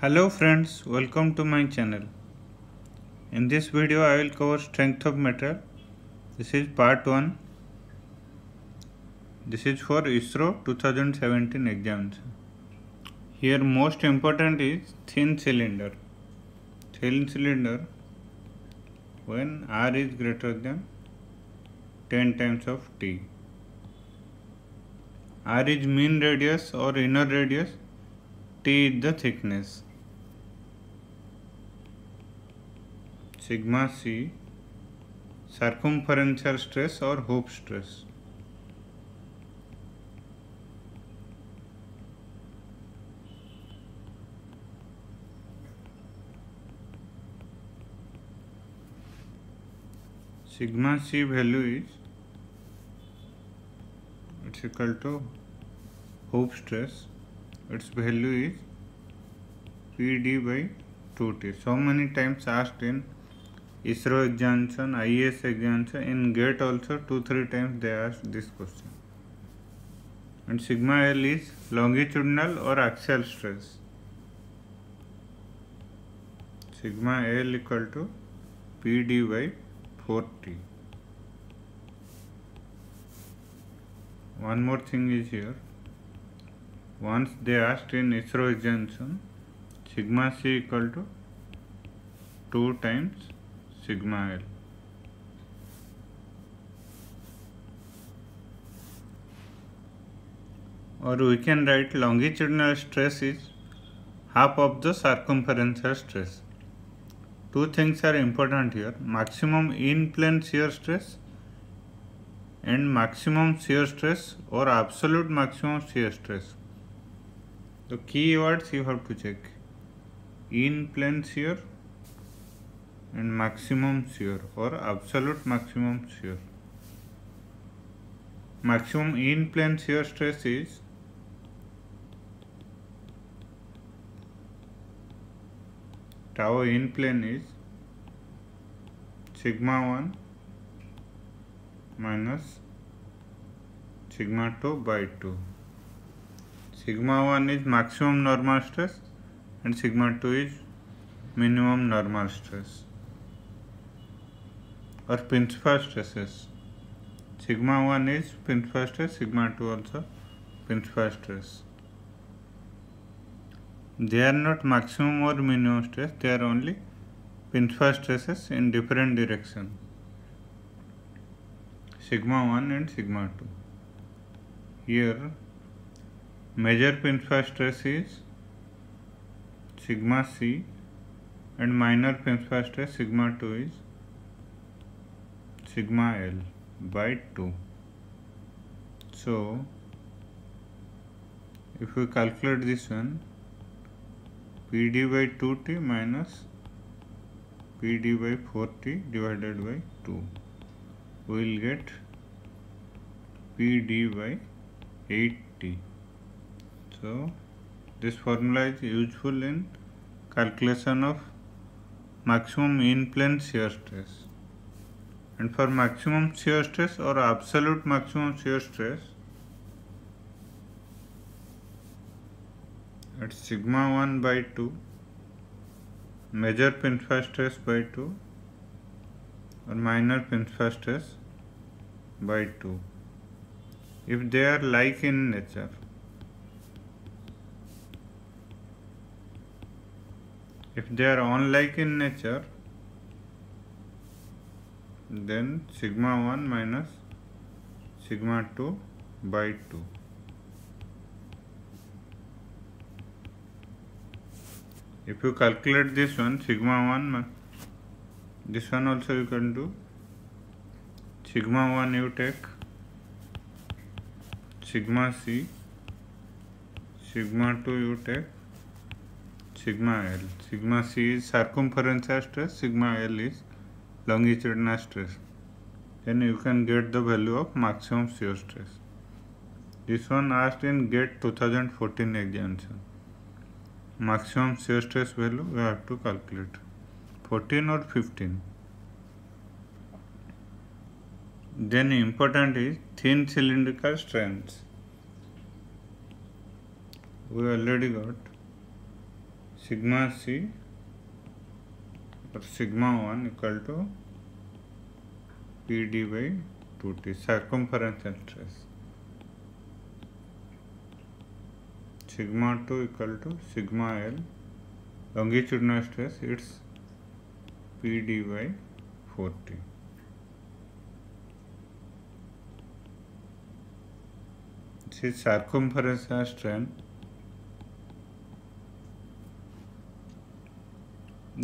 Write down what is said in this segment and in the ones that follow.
Hello friends, welcome to my channel. In this video I will cover strength of metal. This is part 1. This is for ISRO 2017 exams. Here most important is thin cylinder. Thin cylinder when R is greater than 10 times of T. R is mean radius or inner radius, T is the thickness. Sigma C circumferential stress or hoop stress sigma C value is it's equal to hoop stress it's value is P D by two T so many times asked in ISRO examination, IAS examination, in GATE also 2-3 times they ask this question. And sigma L is longitudinal or axial stress. Sigma L equal to PD by 4T. One more thing is here. Once they asked in ISRO examination, sigma C equal to 2 times sigma L or we can write longitudinal stress is half of the circumferential stress. Two things are important here, maximum in-plane shear stress and maximum shear stress or absolute maximum shear stress. The key words you have to check, in-plane shear and maximum shear or absolute maximum shear. Maximum in plane shear stress is tau in plane is sigma 1 minus sigma 2 by 2. Sigma 1 is maximum normal stress and sigma 2 is minimum normal stress. or pinch first stresses. Sigma 1 is pinch first stress, sigma 2 also pinch first stress. They are not maximum or minimum stress, they are only pinch first stresses in different direction. Sigma 1 and sigma 2. Here, major pinch first stress is sigma c and minor pinch first stress sigma 2 is sigma L by 2. So, if we calculate this one, PD by 2t minus PD by 4t divided by 2, we will get PD by 8t. So, this formula is useful in calculation of maximum in plane shear stress and for maximum shear stress or absolute maximum shear stress at sigma 1 by 2 major principal stress by 2 or minor principal stress by 2 if they are like in nature if they are unlike in nature then sigma 1 minus sigma 2 by 2 if you calculate this one sigma 1 this one also you can do sigma 1 you take sigma c sigma 2 you take sigma l sigma c is circumference stress sigma l is longitudinal stress then you can get the value of maximum shear stress this one asked in GATE 2014 examination maximum shear stress value we have to calculate 14 or 15 then important is thin cylindrical strands we already got sigma c और sigma one equal to P D by two T circumference and stress sigma 2 equal to sigma L longitudinal stress it's PD by 40. This is circumference strain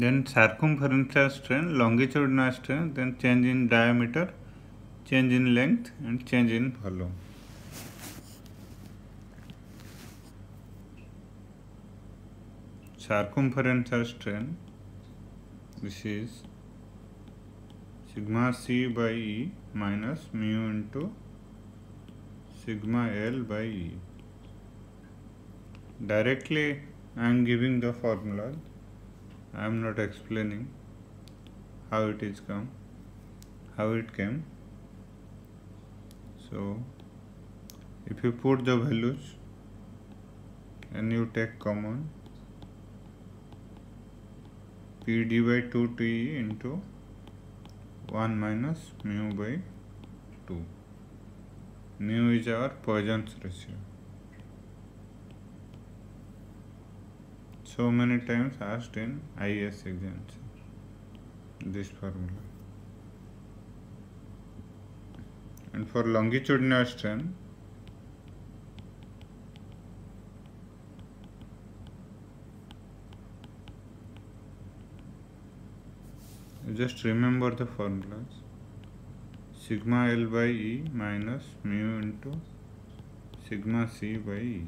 then circumferential strain, longitudinal strain, then change in diameter, change in length and change in volume. Circumferential strain, this is sigma c by e minus mu into sigma l by e. Directly I am giving the formula I am not explaining how it is come how it came so if you put the values and you take common PD by 2 t into 1 minus mu by 2 mu is our Poisson's ratio so many times asked in IS exams this formula and for longitudinal strain just remember the formulas sigma L by E minus mu into sigma C by E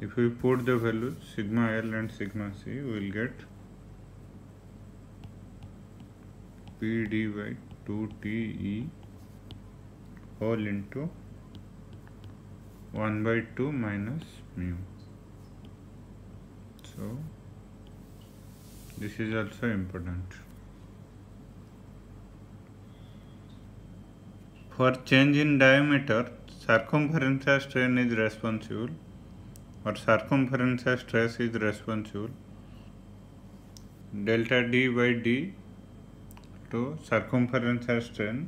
if we put the values sigma L and sigma C we will get P d by 2 T E all into 1 by 2 minus mu so this is also important for change in diameter circumference strain is responsible और circumference है stress is responsible delta D by D two circumference है strain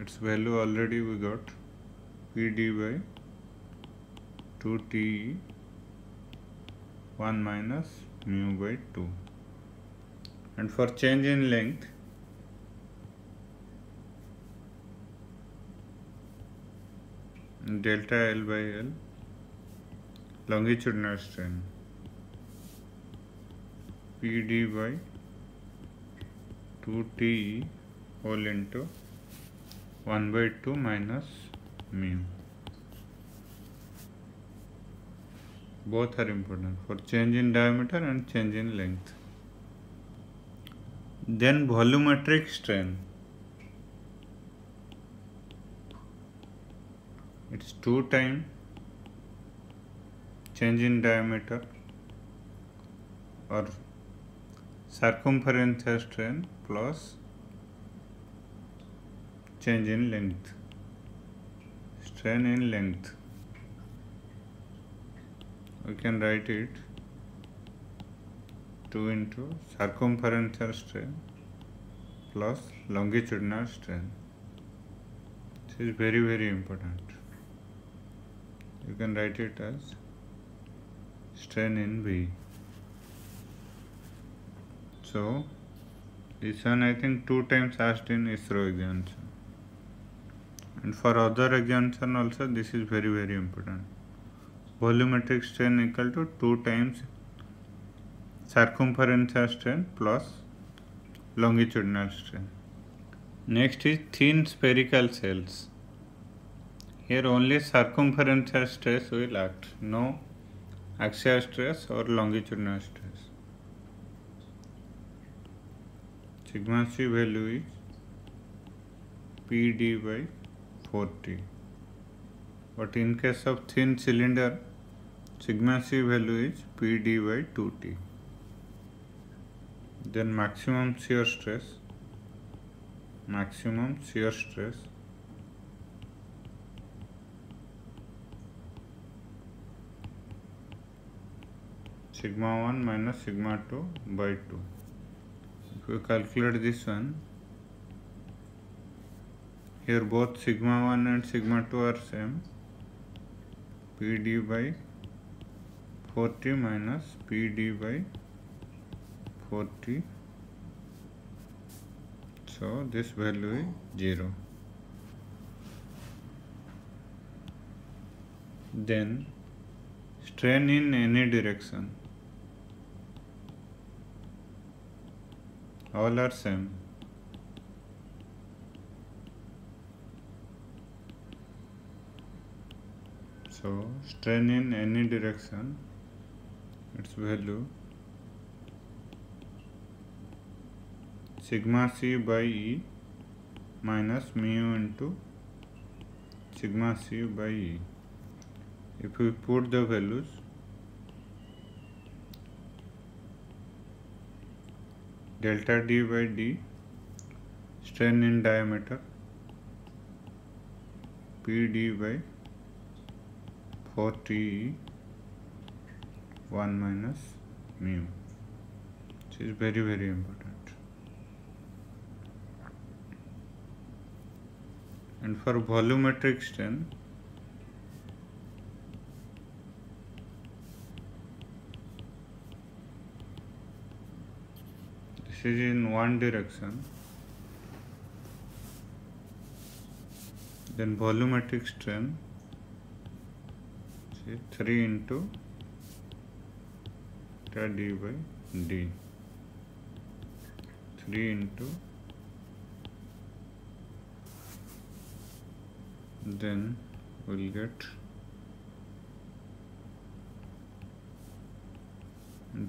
it's value already we got P D by two T one minus mu by two and for change in length delta L by L longitudinal strain PD by 2T whole into 1 by 2 minus mu. Both are important for change in diameter and change in length. Then volumetric strain. It's 2 times change in diameter or circumference as strain plus change in length strain in length we can write it 2 into circumferential strain plus longitudinal strain this is very very important you can write it as strain in V. So this one I think two times asked in ISRO exams. And for other examination also this is very very important. Volumetric strain equal to two times circumferential strain plus longitudinal strain. Next is thin spherical cells. Here only circumferential stress will act, no axial stress or longitudinal stress. Sigma C value is PD by 40. But in case of thin cylinder, sigma C value is PD by 2T. Then maximum shear stress, maximum shear stress sigma 1 minus sigma 2 by 2 if we calculate this one here both sigma 1 and sigma 2 are same pd by 40 minus pd by 40 so this value is 0 then strain in any direction all are same so strain in any direction its value sigma c by e minus mu into sigma c by e if we put the values delta d by d strain in diameter pd by 4t 1 minus mu which is very very important and for volumetric strain Is in one direction then volumetric strain say 3 into theta d by d 3 into then we'll get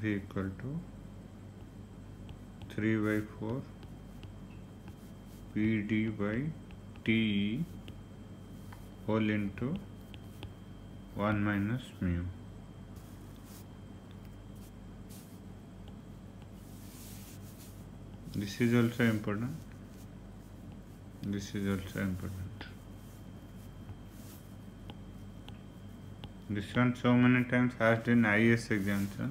v equal to 3 by 4 PD by T, whole into 1 minus mu. This is also important. This is also important. This one so many times asked in IS sir.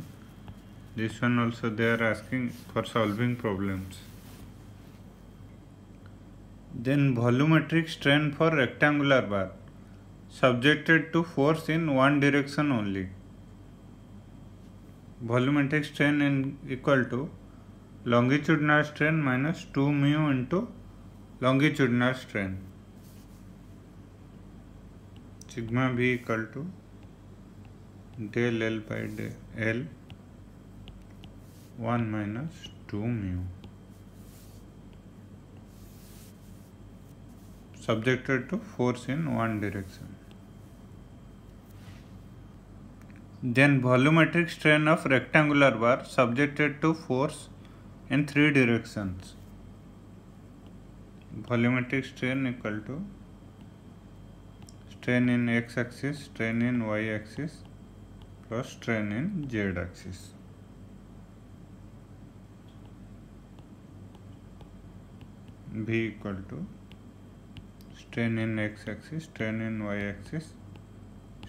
this one also they are asking for solving problems then volumetric strain for rectangular bar subjected to force in one direction only volumetric strain in equal to longitudinal strain minus 2 mu into longitudinal strain sigma b equal to del l by del l one minus two mu subjected to force in one direction. Then volumetric strain of rectangular bar subjected to force in three directions. Volumetric strain equal to strain in x axis, strain in y axis plus strain in z axis. v equal to strain in x axis, strain in y axis,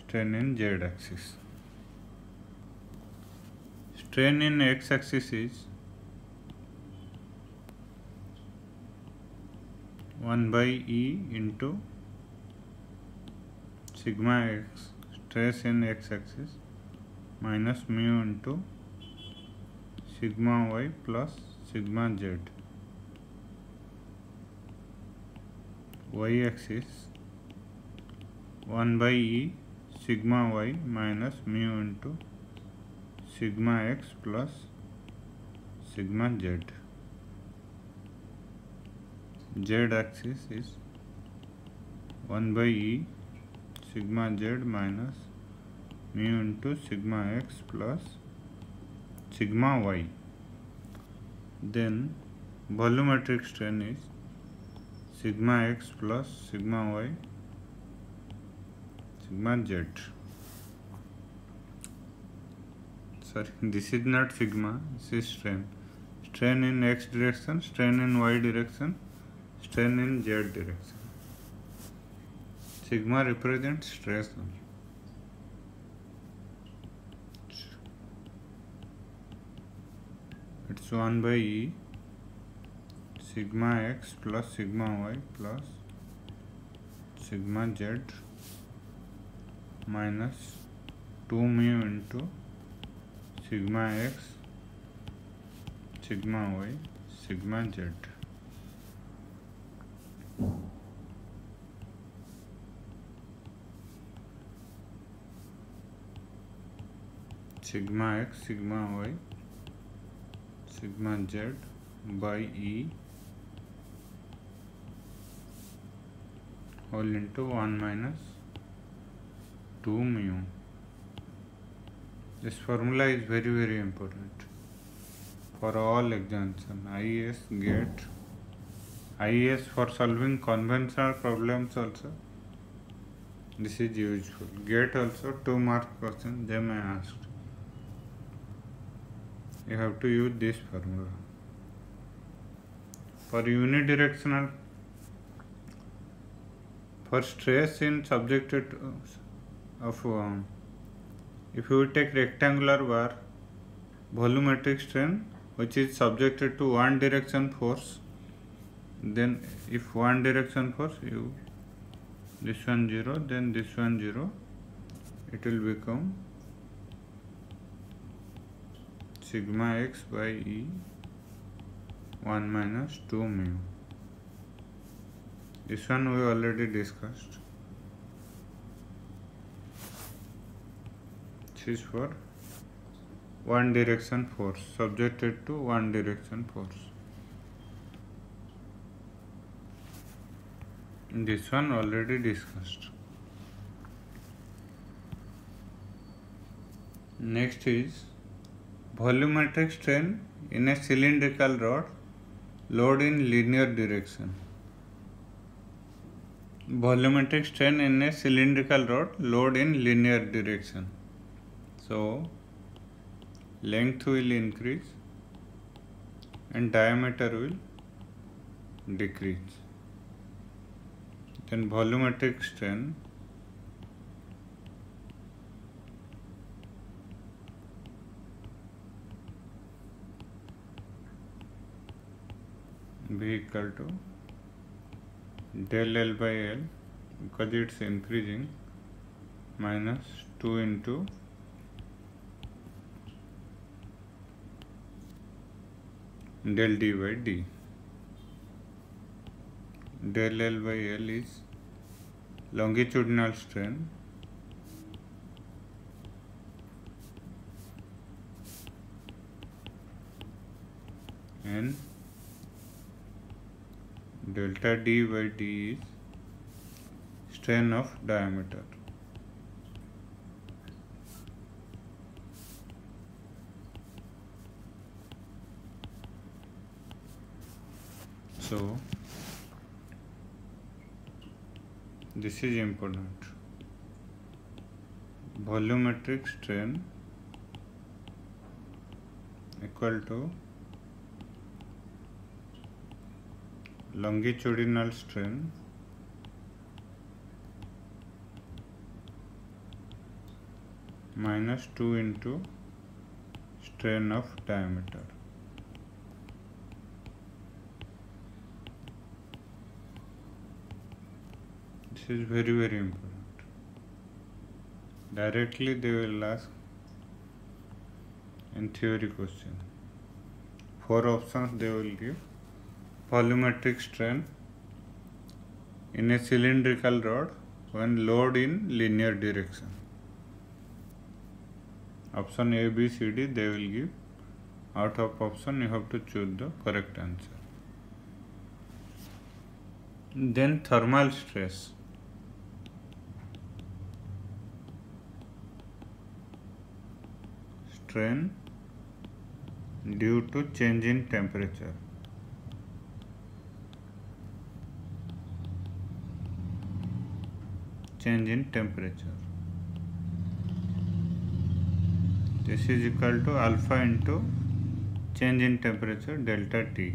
strain in z axis. Strain in x axis is 1 by E into sigma x stress in x axis minus mu into sigma y plus sigma z. y axis 1 by e sigma y minus mu into sigma x plus sigma z. z axis is 1 by e sigma z minus mu into sigma x plus sigma y. Then volumetric strain is sigma X plus sigma Y sigma Z sorry this is not sigma this is strain strain in x direction strain in y direction strain in z direction sigma represents stress only it's 1 by e sigma X plus sigma Y plus sigma Z minus two mu into sigma X sigma Y sigma Z sigma X sigma Y sigma Z by E whole into 1 minus 2 mu. This formula is very important for all examples. IS for solving conventional problems also. This is useful. GATE also 2-mark question they may ask. You have to use this formula. For unidirectional for stress in subjected uh, of um, if you take rectangular bar volumetric strain which is subjected to one direction force then if one direction force you this one 0 then this one 0 it will become sigma x by e 1 minus 2 mu this one we already discussed this is for one direction force subjected to one direction force this one already discussed next is volumetric strain in a cylindrical rod load in linear direction volumetric strain in a cylindrical rod load in linear direction. So length will increase and diameter will decrease. Then volumetric strain be equal to del L by L because it's increasing minus 2 into del D by D del L by L is longitudinal strain and delta d by d is strain of diameter so this is important volumetric strain equal to longitudinal strain minus 2 into strain of diameter this is very very important directly they will ask in theory question four options they will give volumetric strain in a cylindrical rod when load in linear direction. Option A, B, C, D they will give. Out of option you have to choose the correct answer. Then thermal stress. Strain due to change in temperature. change in temperature this is equal to alpha into change in temperature delta T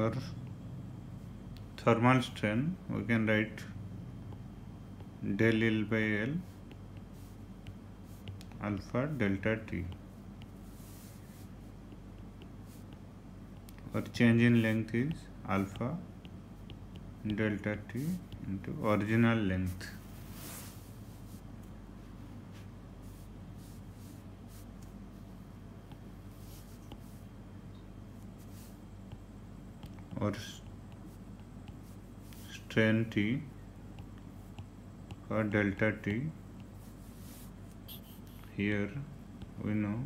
or thermal strain we can write del L by L alpha delta T or change in length is alpha delta T into original length or strain t or delta t here we know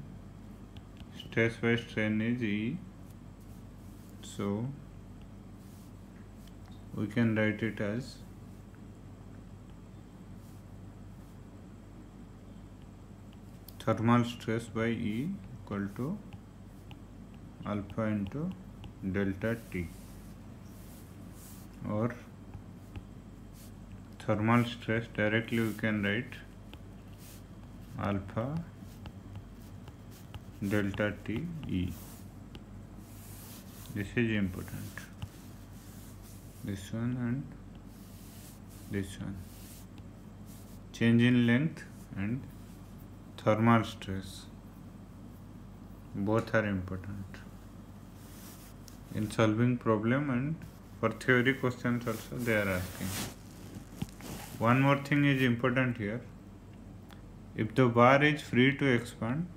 stress by strain is E so we can write it as thermal stress by E equal to alpha into delta T or thermal stress directly we can write alpha delta T E. This is important this one and this one change in length and thermal stress both are important in solving problem and for theory questions also they are asking one more thing is important here if the bar is free to expand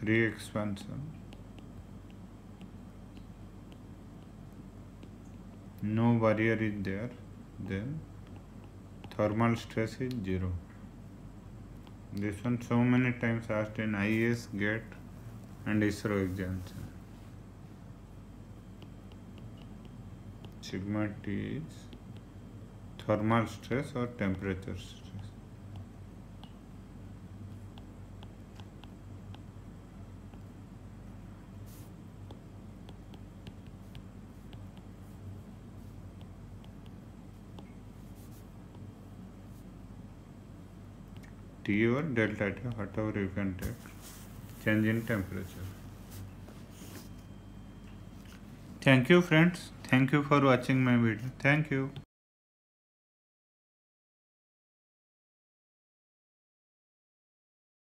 free expansion no barrier is there then thermal stress is zero this one so many times asked in IAS GATE and ISRO exams sigma t is thermal stress or temperature stress T or delta T, whatever you can take. Change in temperature. Thank you friends. Thank you for watching my video. Thank you.